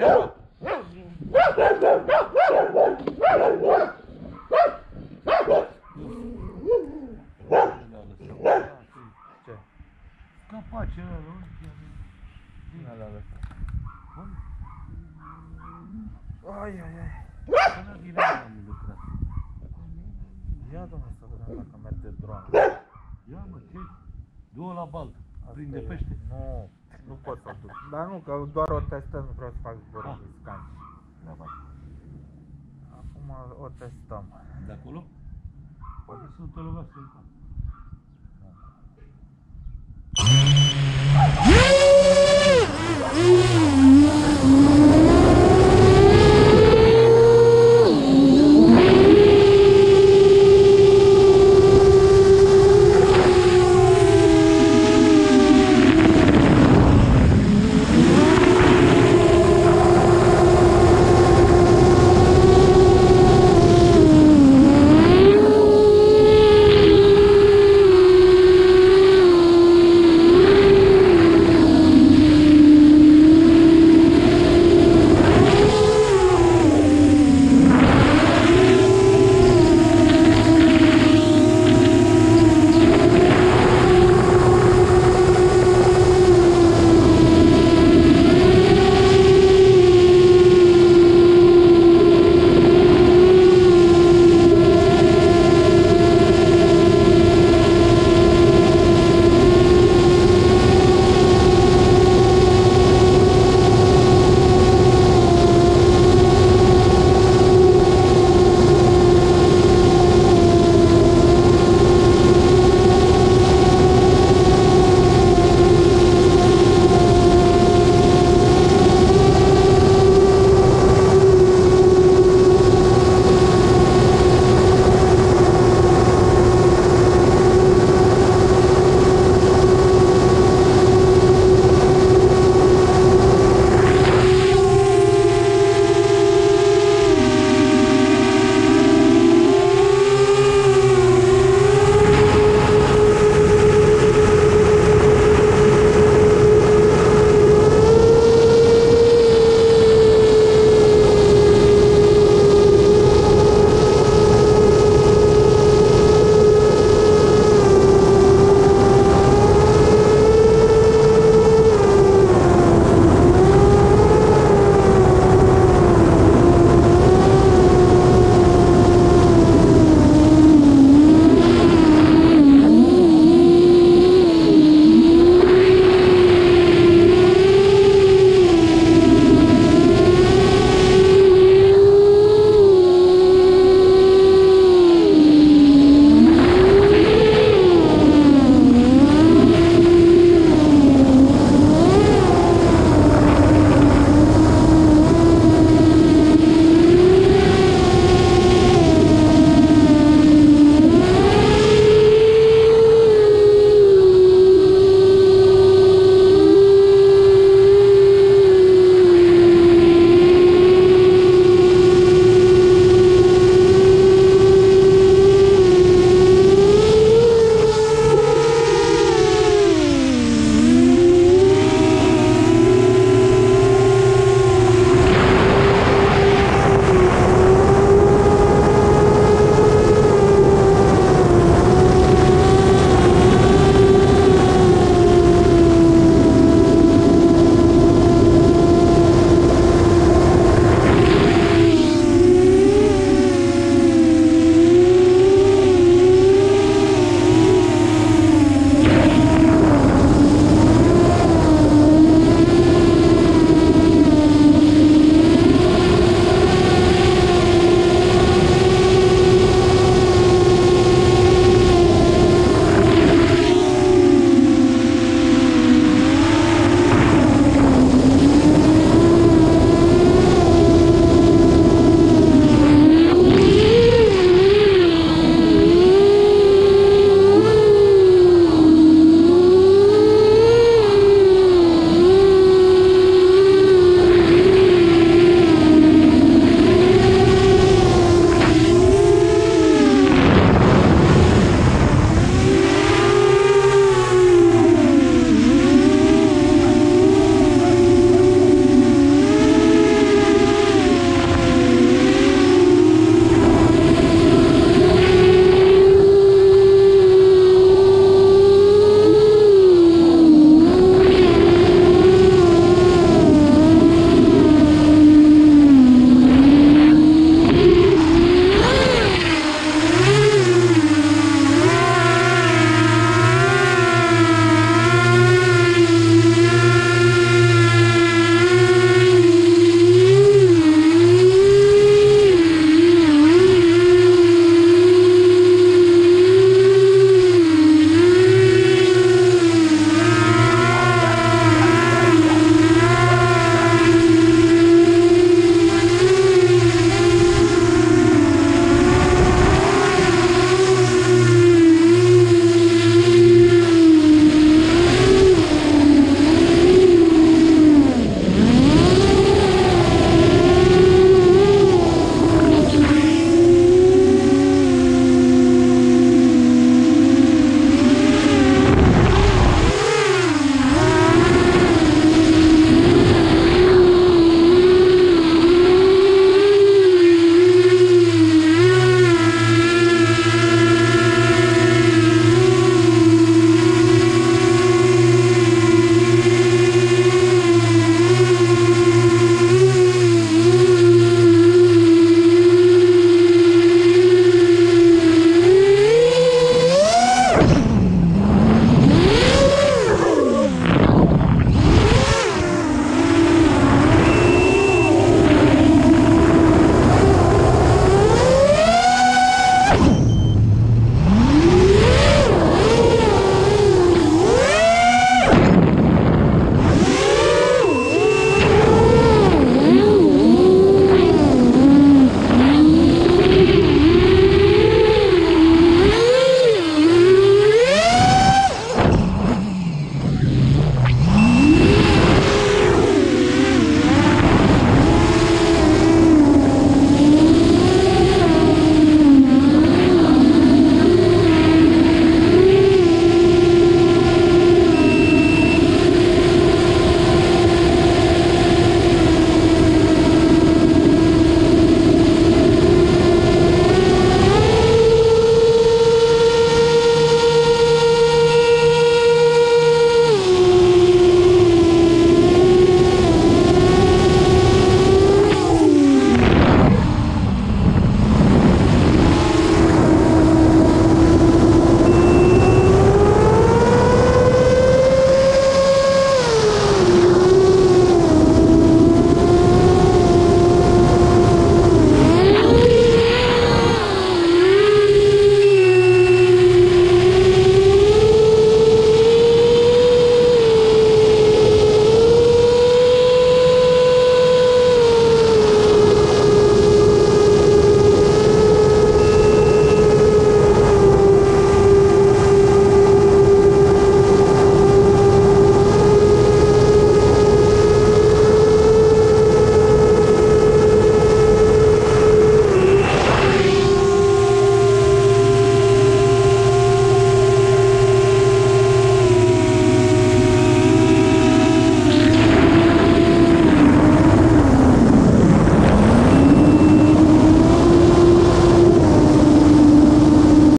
Mereu. Ce? Capace ăla, nu? Cine l-a lăsat? Ai, ai, ai. Până din aia am lucrat. Ia domnul să vedem dacă merge dron. Ia mă, ce? Du-o la baltă. Prinde pește. Nu, nu pot să duc. Dar nu, că doar o testăm, nu vreau să fac zborul Ah. riscant. Da, bă. Acum o testăm. De acolo? Poate să nu te lovească în cap.